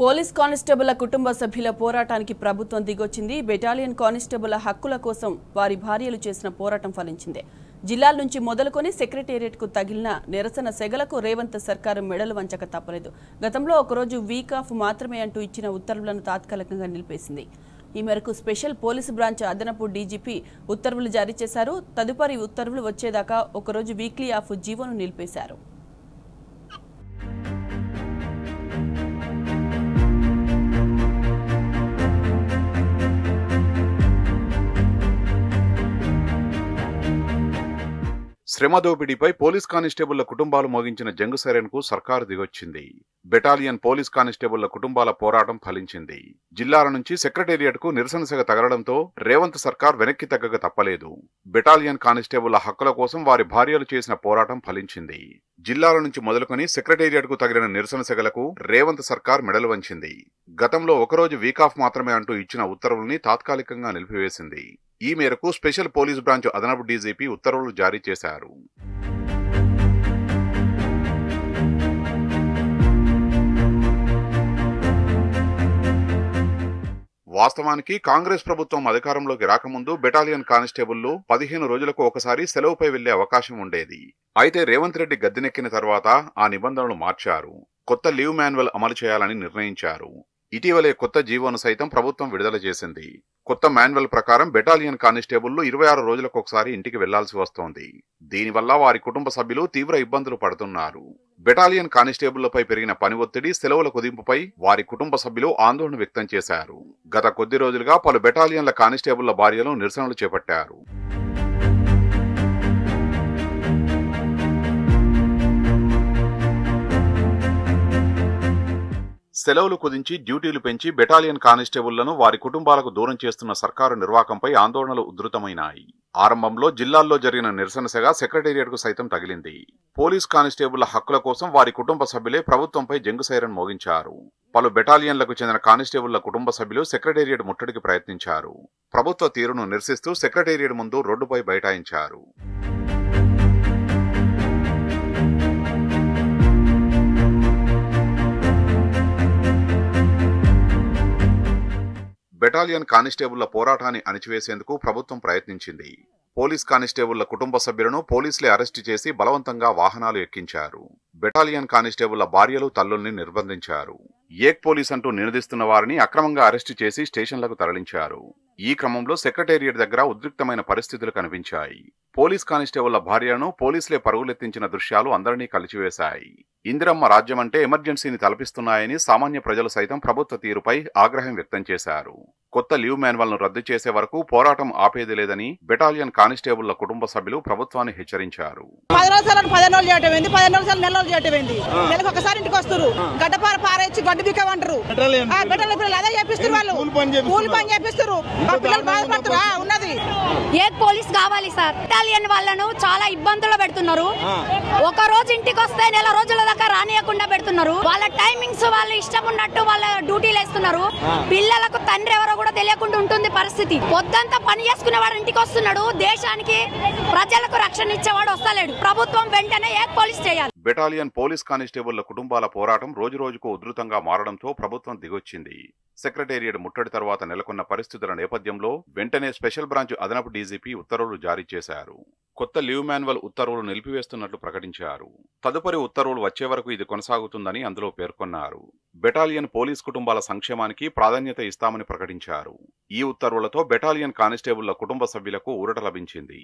Police constable కుటుంబ సభ్యుల పోరాటానికి ప్రభుత్వం దిగొచ్చింది. బెటాలియన్ కానిస్టేబుల్ హక్కుల కోసం వారి భార్యలు చేసిన పోరాటం ఫలించింది. జిల్లాల నుంచి మొదలుకొని సెక్రటేరియట్కు తగిలిన నిరసన సెగలకు రేవంత్ సర్కారు మెడలు వంచక తప్పలేదు. గతంలో ఒకరోజు వీక్ ఆఫ్ మాత్రమే అంటూ ఇచ్చిన ఉత్తర్వులను తాత్కాలికంగా నిలిపేసింది. ఈ మేరకు స్పెషల్ పోలీసు బ్రాంచ్ అదనపు డీజీపీ ఉత్తర్వులు జారీ చేశారు. తదుపరి ఉత్తర్వులు వచ్చేదాకా ఒకరోజు వీక్లీ ఆఫ్ జీవోను నిలిపేశారు. శ్రమ దోపిడీపై పోలీస్ కానిస్టేబుళ్ళ కుటుంబాలు మోగించిన జంగు సైరన్కు సర్కారు దిగొచ్చింది. బెటాలియన్ పోలీస్ కానిస్టేబుళ్ళ కుటుంబాల పోరాటం ఫలించింది. జిల్లాల నుంచి సెక్రటేరియట్కు నిరసన సెగ తగలడంతో రేవంత్ సర్కార్ వెనక్కి తగ్గక తప్పలేదు. బెటాలియన్ కానిస్టేబుళ్ళ హక్కుల కోసం వారి భార్యలు చేసిన పోరాటం ఫలించింది. జిల్లాల నుంచి మొదలుకొని సెక్రటేరియట్కు తగిలిన నిరసన సెగలకు రేవంత్ సర్కార్ మెడలు వంచింది. గతంలో ఒకరోజు వీకాఫ్ మాత్రమే అంటూ ఇచ్చిన ఉత్తర్వుల్ని తాత్కాలికంగా నిలిపివేసింది. ఈ మేరకు స్పెషల్ పోలీస్ బ్రాంచ్ అదనపు డీజీపీ ఉత్తర్వులు జారీ చేశారు. వాస్తవానికి కాంగ్రెస్ ప్రభుత్వం అధికారంలోకి రాకముందు బెటాలియన్ కానిస్టేబుల్లు పదిహేను రోజులకు ఒకసారి సెలవుపై వెళ్ళే అవకాశం ఉండేది. అయితే రేవంత్ రెడ్డి గద్దెనెక్కిన తర్వాత ఆ నిబంధనలు మార్చారు. కొత్త లీవ్ మాన్యువల్ అమలు చేయాలని నిర్ణయించారు. ఇటీవలే కొత్త జీవోను సైతం ప్రభుత్వం విడుదల చేసింది. కొత్త మాన్యువల్ ప్రకారం బెటాలియన్ కానిస్టేబుల్లు ఇరవై ఆరు రోజులకు ఒకసారి ఇంటికి వెళ్ళాల్సి వస్తోంది. దీనివల్ల వారి కుటుంబ సభ్యులు తీవ్ర ఇబ్బందులు పడుతున్నారు. బెటాలియన్ కానిస్టేబుళ్ళపై పెరిగిన పని ఒత్తిడి సెలవుల కుదింపుపై వారి కుటుంబ సభ్యులు ఆందోళన వ్యక్తం చేశారు. గత కొద్ది రోజులుగా పలు బెటాలియన్ల కానిస్టేబుళ్ళ భార్యలు నిరసనలు చేపట్టారు. సెలవులు కుదించి డ్యూటీలు పెంచి బెటాలియన్ కానిస్టేబుళ్ళను వారి కుటుంబాలకు దూరం చేస్తున్న సర్కారు నిర్వాకంపై ఆందోళనలు ఉధృతమైనాయి. ఆరంభంలో జిల్లాల్లో జరిగిన నిరసన సెగ సెక్రటేరియట్కు సైతం తగిలింది. పోలీస్ కానిస్టేబుళ్ళ హక్కుల కోసం వారి కుటుంబ సభ్యులే ప్రభుత్వంపై జంగు సైరన్ మోగించారు. పలు బెటాలియన్లకు చెందిన కానిస్టేబుళ్ళ కుటుంబ సభ్యులు సెక్రటేరియట్ ముట్టడికి ప్రయత్నించారు. ప్రభుత్వ తీరును నిరసిస్తూ సెక్రటేరియట్ ముందు రోడ్డుపై బైఠాయించారు. బెటాలియన్ కానిస్టేబుళ్ళ పోరాటాన్ని అణిచివేసేందుకు ప్రభుత్వం ప్రయత్నించింది. పోలీస్ కానిస్టేబుళ్ళ కుటుంబ సభ్యులను పోలీసులే అరెస్టు చేసి బలవంతంగా వాహనాలు ఎక్కించారు. బెటాలియన్ కానిస్టేబుళ్ళ భార్యలు తల్లుల్ని నిర్బంధించారు. ఏక్ పోలీస్ అంటూ నినదిస్తున్న వారిని అక్రమంగా అరెస్టు చేసి స్టేషన్లకు తరలించారు. ఈ క్రమంలో సెక్రటేరియట్ దగ్గర ఉద్రిక్తమైన పరిస్థితులు కనిపించాయి. పోలీస్ కానిస్టేబుళ్ళ భార్యలను పోలీసులే పరుగులెత్తించిన దృశ్యాలు అందరినీ కలిచివేశాయి. ఇందిరమ్మ రాజ్యం అంటే ఎమర్జెన్సీని తలపిస్తున్నాయని సామాన్య ప్రజలు సైతం ప్రభుత్వ తీరుపై ఆగ్రహం వ్యక్తం చేశారు. కొత్త లీవ్ మాన్యువల్ను రద్దు చేసే వరకు పోరాటం ఆపేది లేదని బెటాలియన్ కానిస్టేబుళ్ళ కుటుంబ సభ్యులు ప్రభుత్వాన్ని హెచ్చరించారు. పది రోజులు పదిహేను రోజులు చేయటం ఏంది పదిహేను రోజులు నెల రోజులు చేయటం ఏంది నెలకు ఒకసారి ఇంటికి వస్తారు గడ్డపార పారేచ్చి గడ్డ బిక్కమంటారు. బెటాలియన్. ఆ బెటాలియన్ పిల్లలు అదే చేపిస్తారు వాళ్ళు. కూలి పని చేపిస్తారు మా పిల్లలు బాధపడుతారు ఆ, ఉన్నది. ఏ పోలీస్ కావాలి సార్? ఇటాలియన్ వాళ్ళను చాలా ఇబ్బందులు పెడుతున్నారు. ఒక రోజు ఇంటికి వస్తే నెల రోజుల దాకా రానియకుండా పెడుతున్నారు. వాళ్ళ టైమింగ్స్ వాళ్ళ ఇష్టం ఉన్నట్టు వాళ్ళ డ్యూటీలు వేస్తున్నారు పిల్లలకు తండ్రి ఎవరో కూడా తెలియకుండా ఉంటుంది పరిస్థితి. పొద్దంతా పని చేసుకునేవాడు ఇంటికి వస్తున్నాడు దేశానికి ప్రజలకు రక్షణ ఇచ్చేవాడు వస్తలేడు. ప్రభుత్వం వెంటనే ఏ పోలీస్ చేయాలి? బెటాలియన్ పోలీస్ కానిస్టేబుళ్ళ కుటుంబాల పోరాటం రోజురోజుకు ఉధృతంగా మారడంతో ప్రభుత్వం దిగొచ్చింది. సెక్రటేరియట్ ముట్టడి తర్వాత నెలకొన్న పరిస్థితుల నేపథ్యంలో వెంటనే స్పెషల్ బ్రాంచ్ అదనపు డీజీపీ ఉత్తర్వులు జారీ చేశారు. కొత్త లీవ్ మాన్యువల్ ఉత్తర్వులు నిలిపివేస్తున్నట్లు ప్రకటించారు. తదుపరి ఉత్తర్వులు వచ్చే వరకు ఇది కొనసాగుతుందని అందులో పేర్కొన్నారు. బెటాలియన్ పోలీస్ కుటుంబాల సంక్షేమానికి ప్రాధాన్యత ఇస్తామని ప్రకటించారు. ఈ ఉత్తర్వులతో బెటాలియన్ కానిస్టేబుళ్ళ కుటుంబ సభ్యులకు ఊరట లభించింది.